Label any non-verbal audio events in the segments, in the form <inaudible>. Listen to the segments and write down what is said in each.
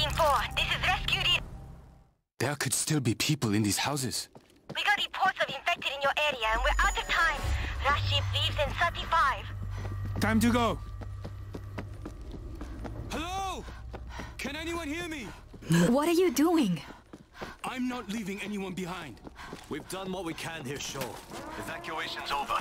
Team 4, this is Rescue Leader. There could still be people in these houses. We got reports of infected in your area and we're out of time. Last ship leaves in 35. Time to go. Hello? Can anyone hear me? What are you doing? I'm not leaving anyone behind. We've done what we can here, Shaw. Evacuation's over.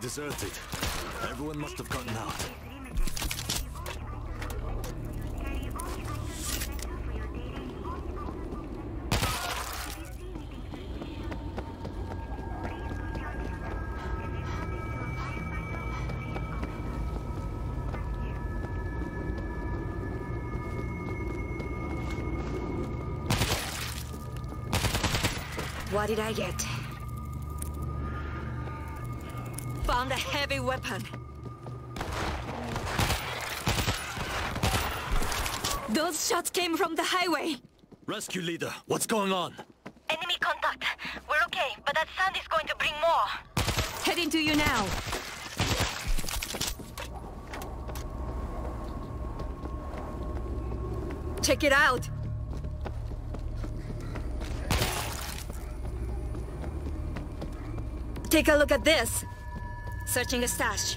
Deserted. Everyone must have gotten out. What did I get? Found a heavy weapon. Those shots came from the highway. Rescue leader, what's going on? Enemy contact. We're okay, but that sound is going to bring more. Heading to you now. Check it out. Take a look at this. Searching a stash.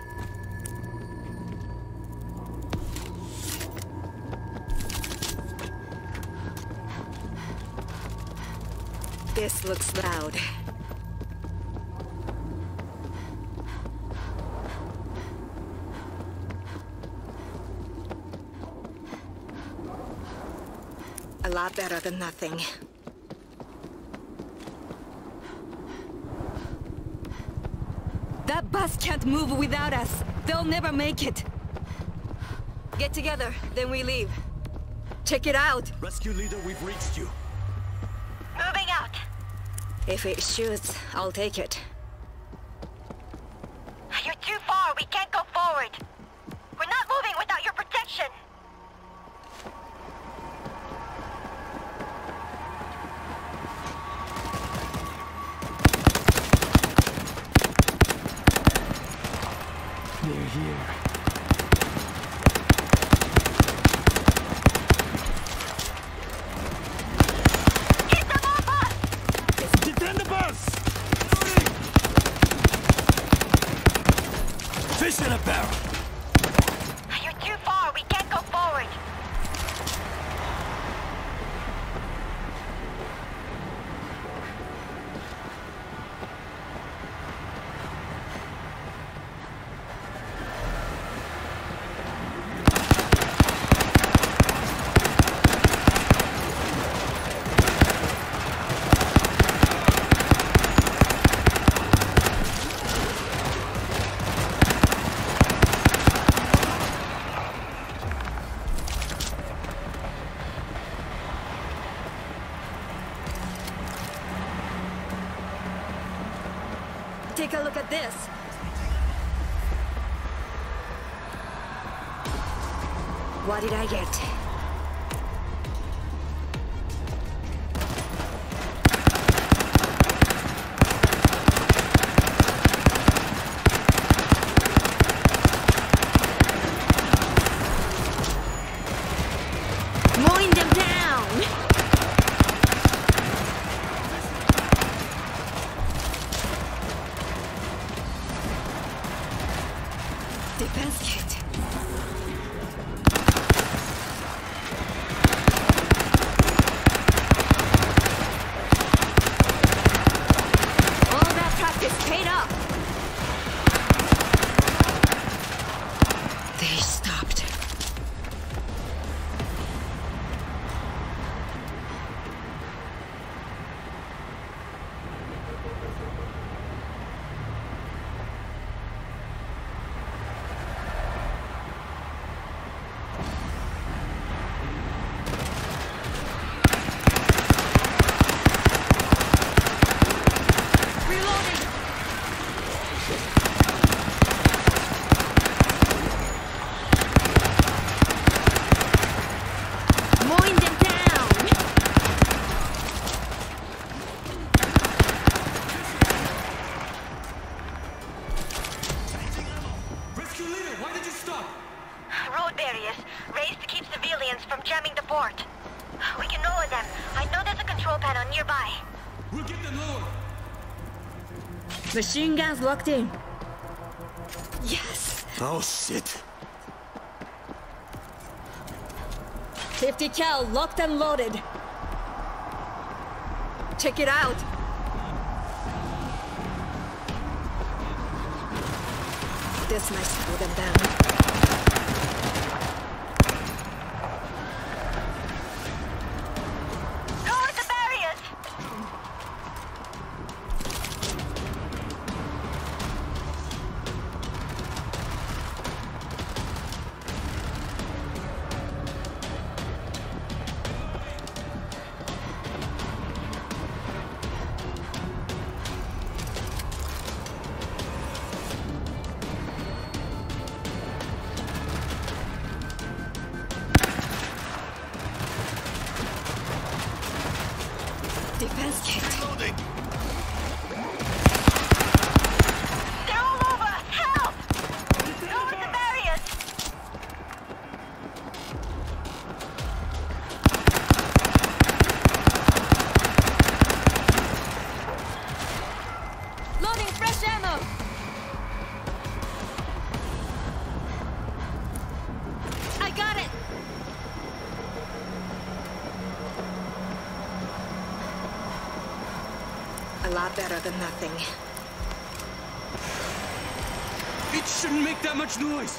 This looks loud. A lot better than nothing. That bus can't move without us. They'll never make it. Get together, then we leave. Check it out. Rescue leader, we've reached you. Moving out. If it shoots, I'll take it. Keep civilians from jamming the port. We can lower them. I know there's a control panel nearby. We'll get them lower. Machine guns locked in. Yes! Oh shit. 50 cal locked and loaded. Check it out. This might slow them down. Than nothing. It shouldn't make that much noise.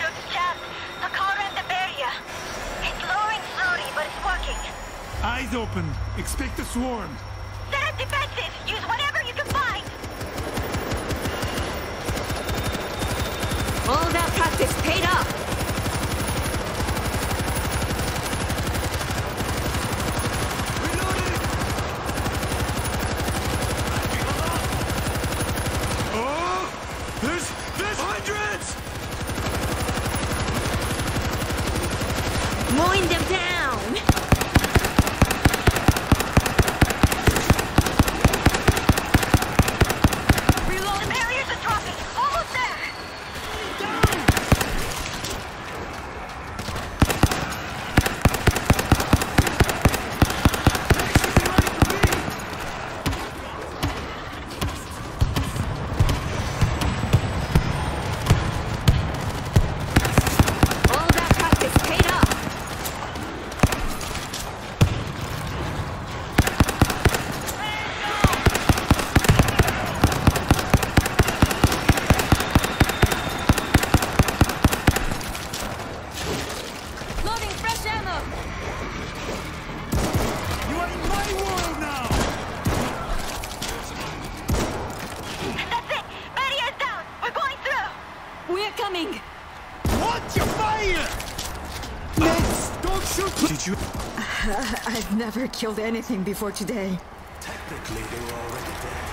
Looks jammed. The car and the barrier. It's lowering slowly, but it's working. Eyes open. Expect a swarm. Set up defenses! Use whatever you can find! All that practice paid off! Reloading! Oh! There's there's hundreds! Mowing them down! Reload! The barriers are dropping! Almost there! All that practice paid off! Loading fresh ammo! You are in my world now! That's it! Barrier's down! We're going through! We're coming! Watch your fire! Neds, don't shoot! Did you? <laughs> I've never killed anything before today. Technically, they were already dead.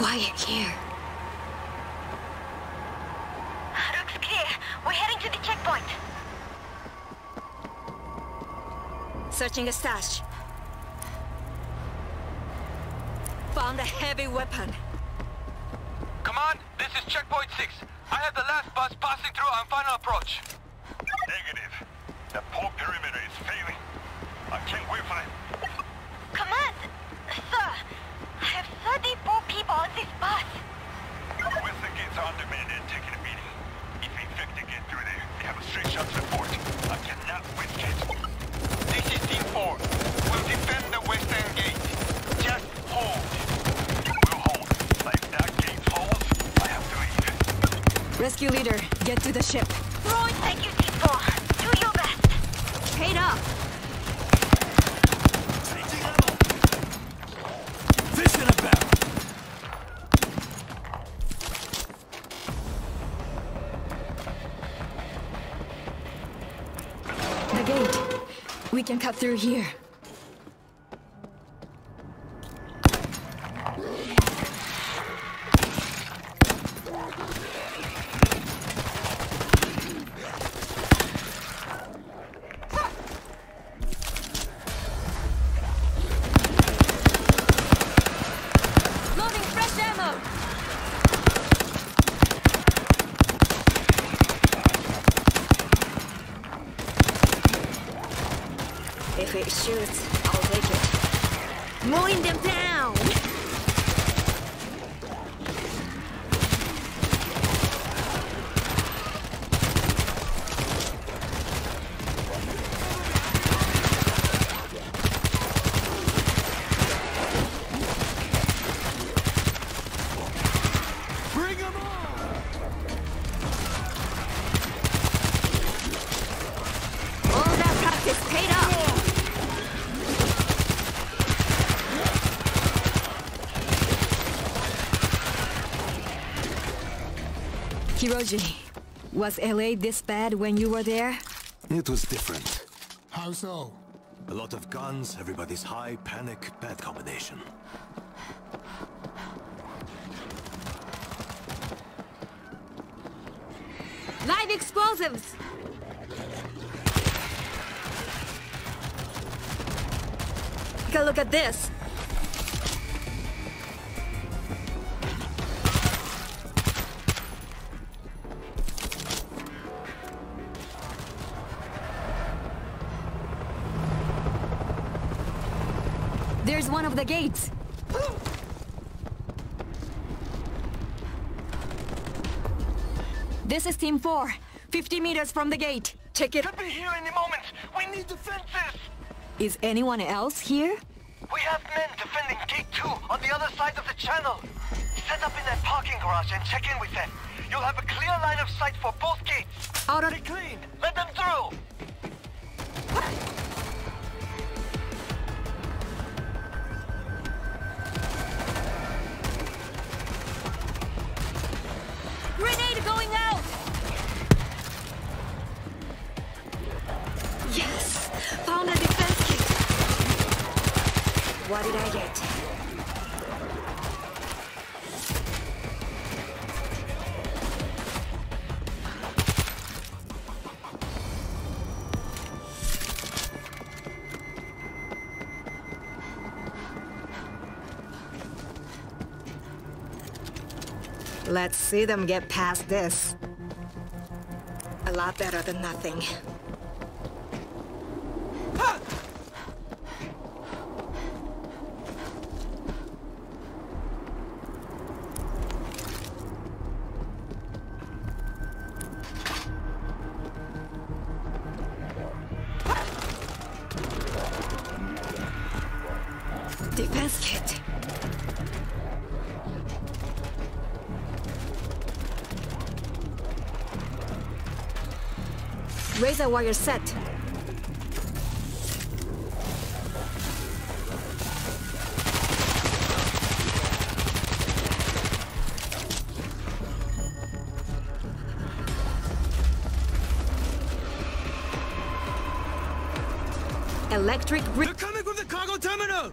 Quiet here. Looks clear. We're heading to the checkpoint. Searching a stash. Found a heavy weapon. Command, this is checkpoint 6. I have the last bus passing through on final approach. Negative. The port perimeter is failing. I can't wait for them. Command! Sir, I have 34 people on this bus. Western gates are undermanned and taking a beating. If infected get through there, they have a straight shot to the port. I cannot risk it. This is Team 4. We'll defend the western gate. Just hold. We'll hold. But if that gate falls, I have to leave. Rescue leader, get to the ship. Roy, thank you, Team 4. Do your best. Paid up. The gate. We can cut through here. Them down! Hiroji, was LA this bad when you were there? It was different. How so? A lot of guns, everybody's high, panic, bad combination. Live explosives! Take a look at this. There's one of the gates. This is Team 4. 50 meters from the gate. Check it. Could be here any moment. We need defenses. Is anyone else here? We have men defending gate 2 on the other side of the channel. Set up in that parking garage and check in with them. You'll have a clear line of sight for both gates. Out of... Stay clean. Let them through. Let's see them get past this. A lot better than nothing. Razor wire set. Electric. They're coming from the cargo terminal!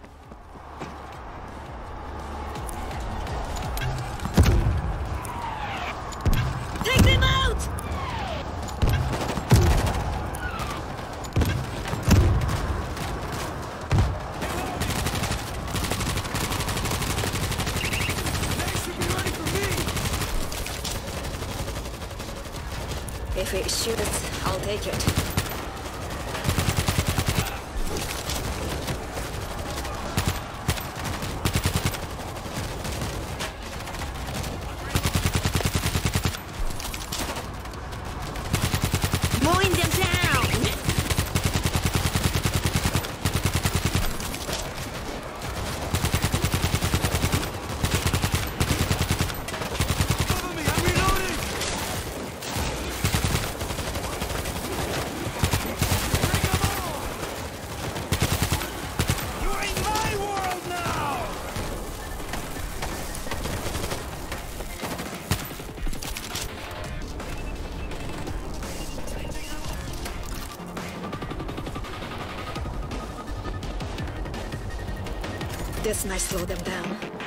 This might slow them down.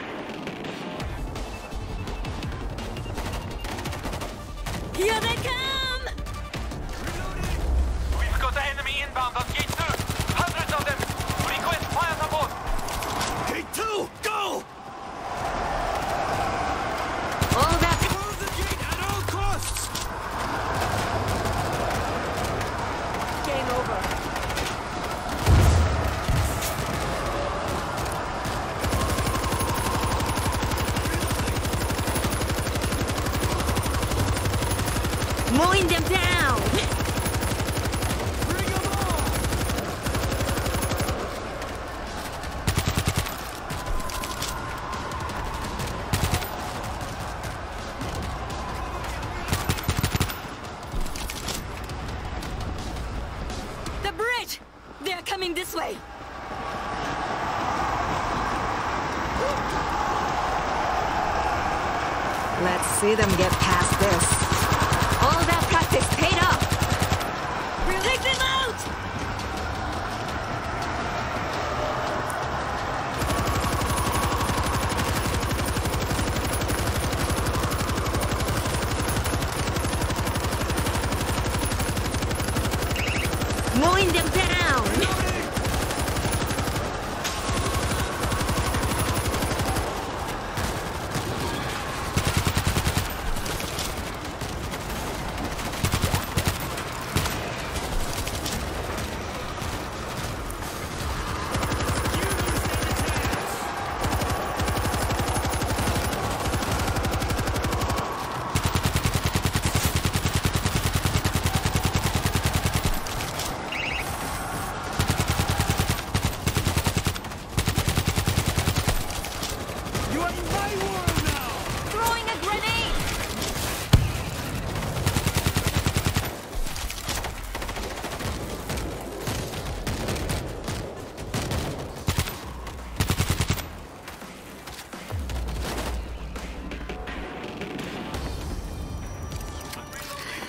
See them get past this.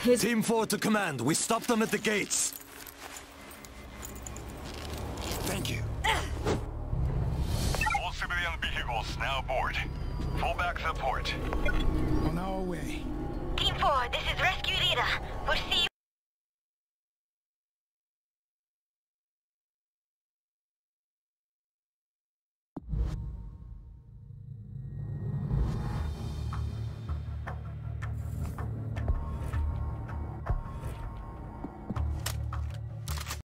Team 4 to command. We stopped them at the gates. Thank you. All civilian vehicles now aboard. Full back support. On our way. Team 4, this is Rescue Leader. We'll see you